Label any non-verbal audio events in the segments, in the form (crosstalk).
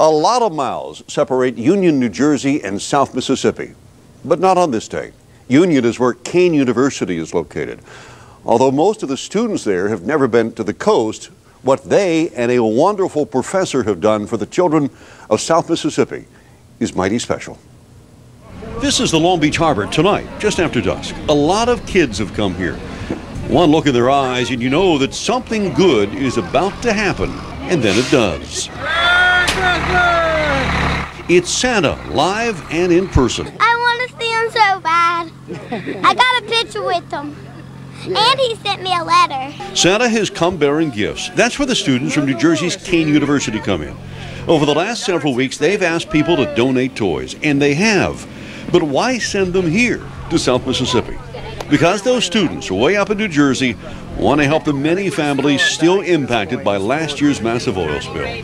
A lot of miles separate Union, New Jersey and South Mississippi, but not on this day. Union is where Kean University is located. Although most of the students there have never been to the coast, what they and a wonderful professor have done for the children of South Mississippi is mighty special. This is the Long Beach Harbor tonight, just after dusk. A lot of kids have come here. One look in their eyes, and you know that something good is about to happen, and then it does. It's Santa, live and in person. I want to see him so bad. I got a picture with him. And he sent me a letter. Santa has come bearing gifts. That's where the students from New Jersey's Kean University come in. Over the last several weeks, they've asked people to donate toys, and they have. But why send them here to South Mississippi? Because those students way up in New Jersey want to help the many families still impacted by last year's massive oil spill.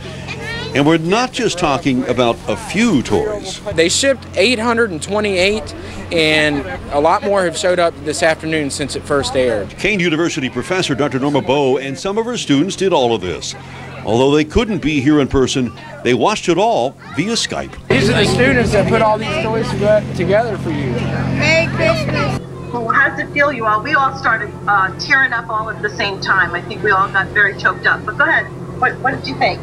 And we're not just talking about a few toys. They shipped 828, and a lot more have showed up this afternoon since it first aired. Kean University professor Dr. Norma Bowe and some of her students did all of this. Although they couldn't be here in person, they watched it all via Skype. These are the students that put all these toys together for you. Merry Christmas. Well, how does it feel, you all? We all started uh, tearing up all at the same time. I think we all got very choked up. But go ahead. What, what did you think?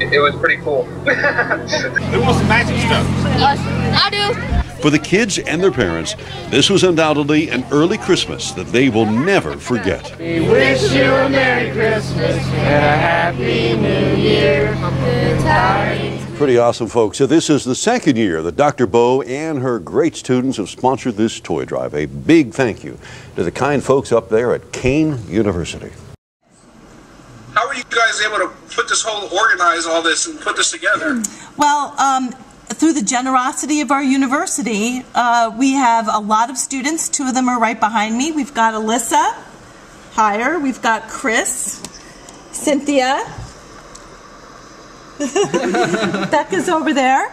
It was pretty cool. (laughs) it was magic stuff. I do. For the kids and their parents, this was undoubtedly an early Christmas that they will never forget. We wish you a Merry Christmas and a Happy New Year. Pretty awesome, folks. So this is the second year that Dr. Bowe and her great students have sponsored this toy drive. A big thank you to the kind folks up there at Kean University. Guys able to put this whole, organize all this and put this together? Well, um, through the generosity of our university, uh, we have a lot of students. Two of them are right behind me. We've got Alyssa Higher. We've got Chris, Cynthia. (laughs) Becca's over there.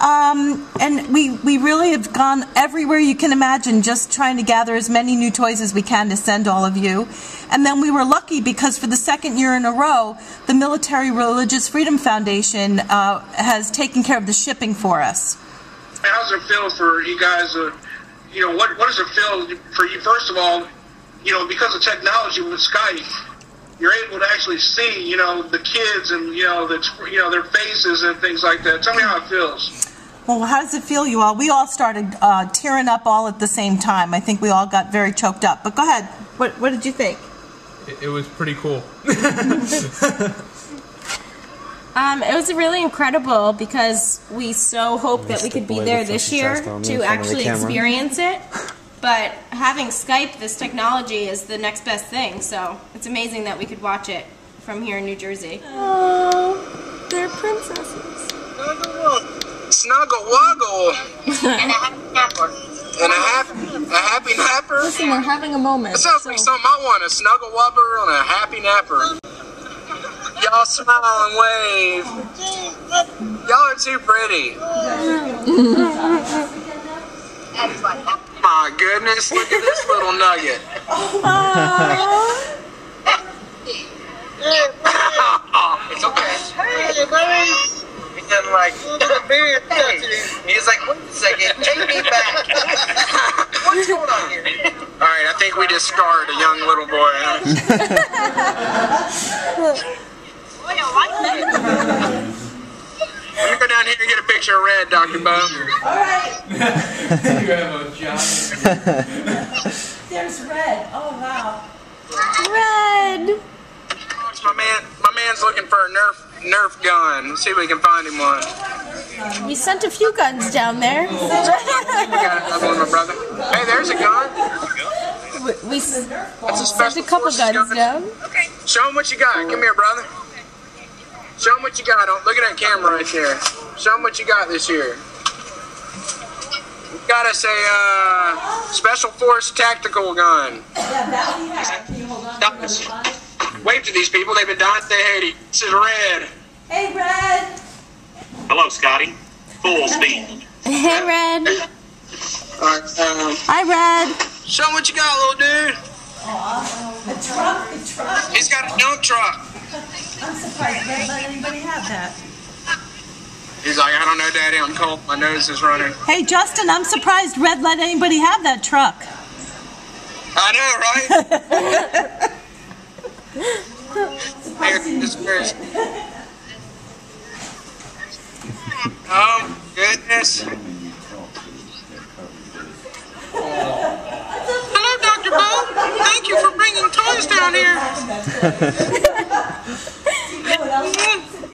Um, and we, we really have gone everywhere you can imagine just trying to gather as many new toys as we can to send all of you. And then we were lucky because for the second year in a row, the Military Religious Freedom Foundation uh, has taken care of the shipping for us. How does it feel for you guys? Uh, you know, what, what does it feel for you, first of all, you know, because of technology with Skype, you're able to actually see, you know, the kids and you know, the, you know, their faces and things like that. Tell me how it feels. Well, how does it feel, you all? We all started uh, tearing up all at the same time. I think we all got very choked up. But go ahead. What, what did you think? It, it was pretty cool. (laughs) (laughs) Um, it was really incredible because we so hoped that we could be there this year to actually experience it. But having Skype, this technology, is the next best thing. So it's amazing that we could watch it from here in New Jersey. Oh, they're princesses. Snuggle wuggle. (laughs) and a happy napper. And a happy, a happy napper. Listen, we're having a moment. That sounds like something I want. A snuggle wubber on a happy napper. Y'all smile and wave. Y'all are too pretty. (laughs) (laughs) My goodness, look at this little nugget. (laughs) it's okay. And like, he's like, wait a second, take me back. (laughs) What's going on here? All right, I think we just scarred a young little boy. (laughs) Let me go down here and get a Red, Dr. Bowe. All right. (laughs) you have a giant. (laughs) There's red. Oh, wow. Red. My man, my man's looking for a Nerf Nerf gun. Let's see if we can find him one. We sent a few guns down there. We got another one, my brother. Hey, there's a gun. we we That's a sent a couple guns gun. down. Show him what you got. Come here, brother. Show him what you got. Don't look at that camera right there. Show him what you got this year. We got us a uh, special force tactical gun. Wave to these people. They've been dying to say hey. This is Red. Hey, Red. Hello, Scotty. Full speed. Hey, Red. All right. Um, Hi, Red. show him what you got, little dude. The truck, the truck. He's got a dump truck. I'm surprised they let anybody have that. He's like, I don't know, Daddy, I'm cold. My nose is running. Hey, Justin, I'm surprised Red let anybody have that truck. I know, right? (laughs) Here, Oh, goodness. Hello, Dr. Bowe. Thank you for bringing toys down here. (laughs)